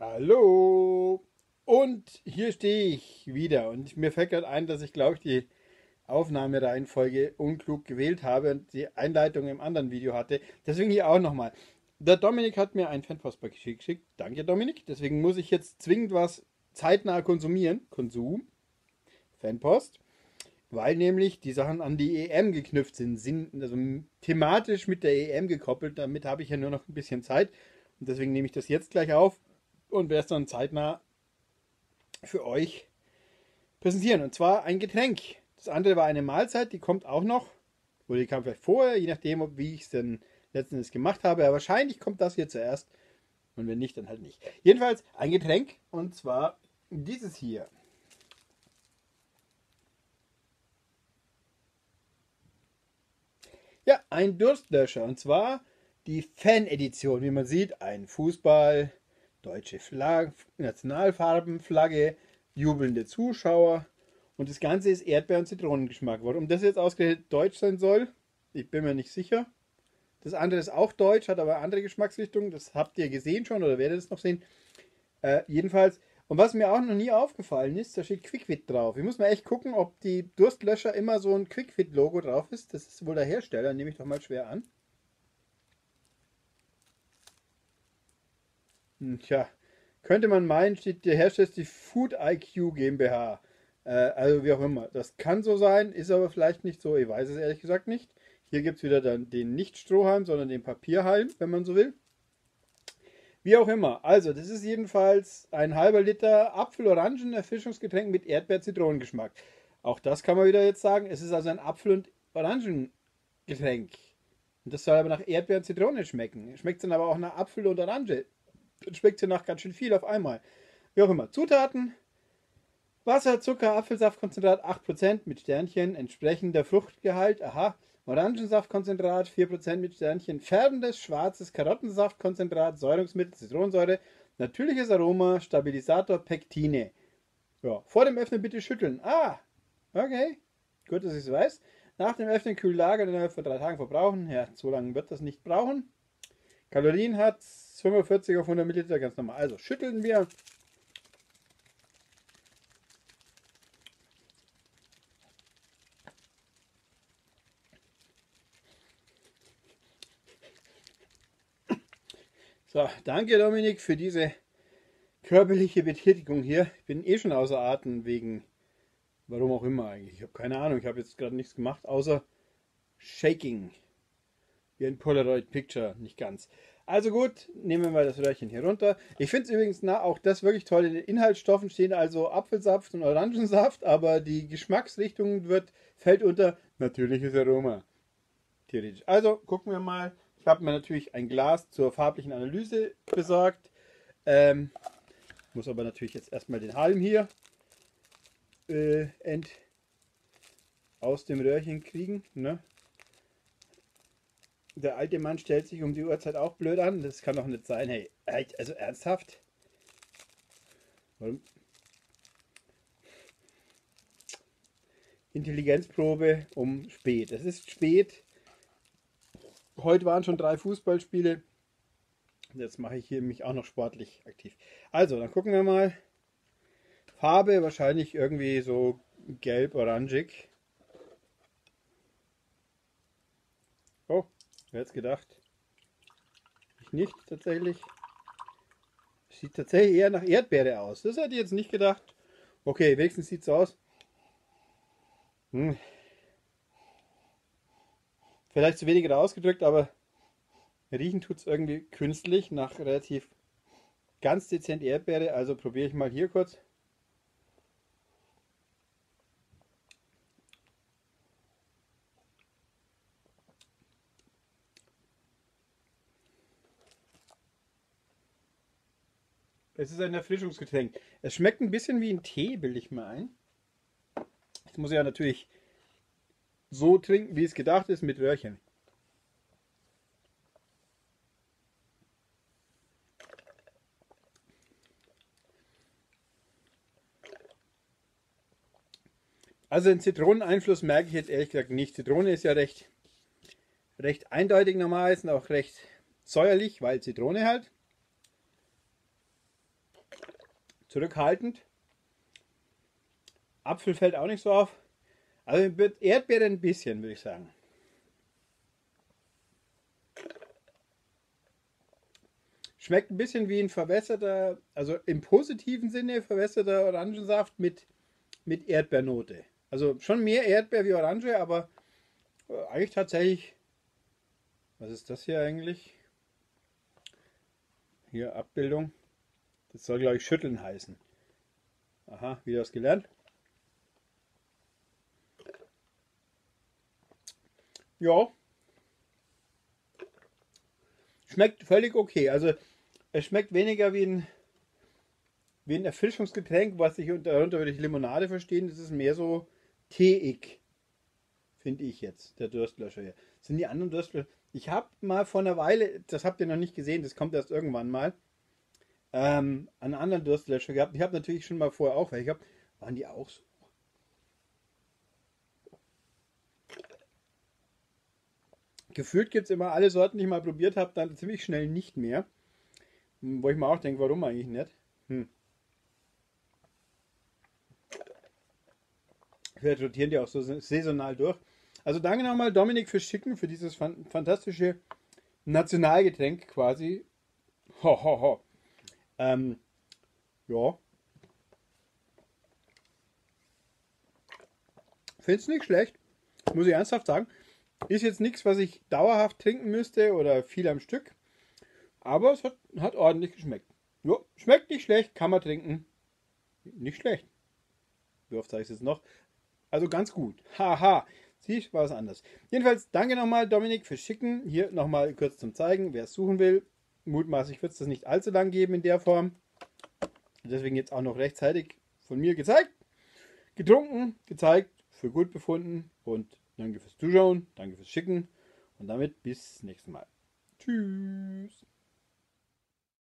Hallo! Und hier stehe ich wieder. Und mir fällt gerade ein, dass ich, glaube ich, die Aufnahmereihenfolge unklug gewählt habe und die Einleitung im anderen Video hatte. Deswegen hier auch nochmal. Der Dominik hat mir ein Fanpostpack geschickt. Danke, Dominik. Deswegen muss ich jetzt zwingend was zeitnah konsumieren. Konsum. Fanpost. Weil nämlich die Sachen an die EM geknüpft sind, sind also thematisch mit der EM gekoppelt. Damit habe ich ja nur noch ein bisschen Zeit. Und deswegen nehme ich das jetzt gleich auf und werde es dann zeitnah für euch präsentieren. Und zwar ein Getränk. Das andere war eine Mahlzeit, die kommt auch noch. Oder die kam vielleicht vorher, je nachdem, wie ich es denn letztendlich gemacht habe. Aber wahrscheinlich kommt das hier zuerst. Und wenn nicht, dann halt nicht. Jedenfalls ein Getränk und zwar dieses hier. Ja, ein Durstlöscher. Und zwar die Fan-Edition. Wie man sieht, ein Fußball, deutsche Flagge, Nationalfarbenflagge, jubelnde Zuschauer. Und das Ganze ist Erdbeer- und Zitronengeschmack. Warum das jetzt ausgerechnet deutsch sein soll, ich bin mir nicht sicher. Das andere ist auch deutsch, hat aber andere Geschmacksrichtungen. Das habt ihr gesehen schon oder werdet es noch sehen. Äh, jedenfalls, und was mir auch noch nie aufgefallen ist, da steht Quickfit drauf. Ich muss mal echt gucken, ob die Durstlöscher immer so ein Quickfit-Logo drauf ist. Das ist wohl der Hersteller, nehme ich doch mal schwer an. Tja, könnte man meinen, steht der Hersteller ist die Food IQ GmbH. Äh, also wie auch immer. Das kann so sein, ist aber vielleicht nicht so. Ich weiß es ehrlich gesagt nicht. Hier gibt es wieder dann den nicht Strohhalm, sondern den Papierhalm, wenn man so will. Wie auch immer. Also, das ist jedenfalls ein halber Liter Apfel-Orangen-Erfrischungsgetränk mit Erdbeer-Zitronengeschmack. Auch das kann man wieder jetzt sagen. Es ist also ein Apfel- und Orangengetränk. Und das soll aber nach Erdbeer und Zitrone schmecken. Schmeckt dann aber auch nach Apfel und Orange. Schmeckt es nach ganz schön viel auf einmal. Wie auch immer. Zutaten: Wasser, Zucker, Apfelsaftkonzentrat 8% mit Sternchen, entsprechender Fruchtgehalt. Aha. Orangensaftkonzentrat 4% mit Sternchen, färbendes schwarzes Karottensaftkonzentrat, Säurungsmittel, Zitronensäure, natürliches Aroma, Stabilisator, Pektine. Ja, vor dem Öffnen bitte schütteln. Ah, okay. Gut, dass ich es weiß. Nach dem Öffnen kühl lagern innerhalb von drei Tagen verbrauchen. Ja, so lange wird das nicht brauchen. Kalorien hat 45 auf 100 Milliliter, ganz normal. Also schütteln wir. So, danke Dominik für diese körperliche Betätigung hier. Ich bin eh schon außer Atem wegen, warum auch immer eigentlich. Ich habe keine Ahnung, ich habe jetzt gerade nichts gemacht, außer Shaking. Wie ein Polaroid Picture, nicht ganz. Also gut, nehmen wir mal das Röhrchen hier runter. Ich finde es übrigens na, auch das wirklich toll. In den Inhaltsstoffen stehen also Apfelsaft und Orangensaft, aber die Geschmacksrichtung wird, fällt unter natürliches Aroma. Theoretisch. Also gucken wir mal. Ich habe mir natürlich ein Glas zur farblichen Analyse besorgt. Ähm, muss aber natürlich jetzt erstmal den Halm hier äh, aus dem Röhrchen kriegen. Ne? Der alte Mann stellt sich um die Uhrzeit auch blöd an. Das kann doch nicht sein. Hey, also ernsthaft? Warum? Intelligenzprobe um spät. Es ist spät. Heute waren schon drei Fußballspiele. Jetzt mache ich hier mich auch noch sportlich aktiv. Also, dann gucken wir mal. Farbe wahrscheinlich irgendwie so gelb-orangig. Wer hätte gedacht? Ich nicht tatsächlich. Sieht tatsächlich eher nach Erdbeere aus. Das hätte ich jetzt nicht gedacht. Okay, wenigstens sieht es aus. Hm. Vielleicht zu wenig ausgedrückt, aber riechen tut es irgendwie künstlich nach relativ ganz dezent Erdbeere. Also probiere ich mal hier kurz. Es ist ein Erfrischungsgetränk. Es schmeckt ein bisschen wie ein Tee, bilde ich mal ein. Das muss ich ja natürlich so trinken, wie es gedacht ist, mit Röhrchen. Also den Zitroneneinfluss merke ich jetzt ehrlich gesagt nicht. Zitrone ist ja recht, recht eindeutig normalerweise und auch recht säuerlich, weil Zitrone halt. Zurückhaltend. Apfel fällt auch nicht so auf. Also Erdbeere ein bisschen, würde ich sagen. Schmeckt ein bisschen wie ein verwässerter, also im positiven Sinne verwässerter Orangensaft mit, mit Erdbeernote. Also schon mehr Erdbeer wie Orange, aber äh, eigentlich tatsächlich. Was ist das hier eigentlich? Hier Abbildung. Das soll, glaube ich, schütteln heißen. Aha, wieder was gelernt. Ja. Schmeckt völlig okay. Also es schmeckt weniger wie ein, wie ein Erfrischungsgetränk, was ich darunter würde ich Limonade verstehen. Das ist mehr so teig, finde ich jetzt, der Durstlöscher hier. Sind die anderen Durstlöscher. Ich habe mal vor einer Weile, das habt ihr noch nicht gesehen, das kommt erst irgendwann mal, ähm, einen anderen Durstlöscher gehabt. Ich habe natürlich schon mal vorher auch welche gehabt. Waren die auch so? Gefühlt gibt es immer alle Sorten, die ich mal probiert habe, dann ziemlich schnell nicht mehr. Wo ich mir auch denke, warum eigentlich nicht? Hm. Vielleicht rotieren die auch so saisonal durch. Also danke nochmal Dominik fürs Schicken, für dieses fantastische Nationalgetränk quasi. Ho, ho, ho. Ähm, ja. Finde es nicht schlecht. Muss ich ernsthaft sagen. Ist jetzt nichts, was ich dauerhaft trinken müsste oder viel am Stück. Aber es hat, hat ordentlich geschmeckt. Ja, schmeckt nicht schlecht, kann man trinken. Nicht schlecht. Wie oft sage ich es jetzt noch? Also ganz gut. Haha. Siehst war was anderes. Jedenfalls danke nochmal Dominik fürs Schicken. Hier nochmal kurz zum Zeigen, wer es suchen will. Mutmaßlich wird es das nicht allzu lang geben in der Form. Deswegen jetzt auch noch rechtzeitig von mir gezeigt. Getrunken, gezeigt, für gut befunden und danke fürs Zuschauen, danke fürs Schicken und damit bis nächstes Mal. Tschüss.